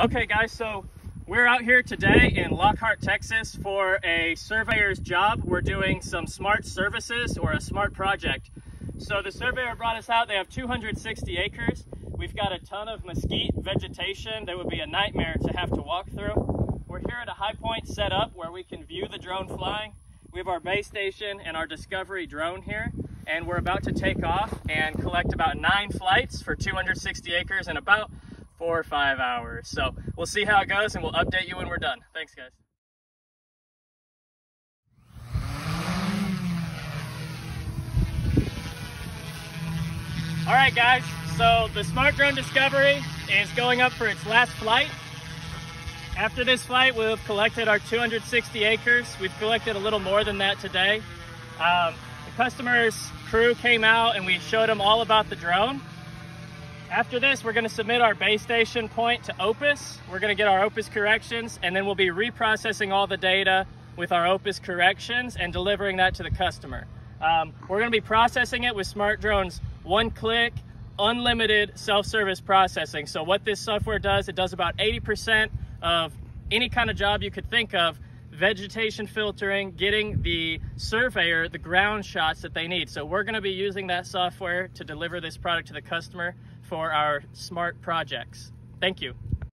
Okay guys, so we're out here today in Lockhart, Texas for a surveyor's job. We're doing some smart services or a smart project. So the surveyor brought us out, they have 260 acres. We've got a ton of mesquite vegetation that would be a nightmare to have to walk through. We're here at a high point set up where we can view the drone flying. We have our base station and our Discovery drone here and we're about to take off and collect about nine flights for 260 acres and about four or five hours. So we'll see how it goes and we'll update you when we're done. Thanks guys. All right guys, so the Smart Drone Discovery is going up for its last flight. After this flight, we'll have collected our 260 acres. We've collected a little more than that today. Um, the customer's crew came out and we showed them all about the drone. After this, we're gonna submit our base station point to Opus. We're gonna get our Opus corrections and then we'll be reprocessing all the data with our Opus corrections and delivering that to the customer. Um, we're gonna be processing it with Smart Drones one click, unlimited self-service processing. So what this software does, it does about 80% of any kind of job you could think of vegetation filtering, getting the surveyor the ground shots that they need. So we're gonna be using that software to deliver this product to the customer for our smart projects. Thank you.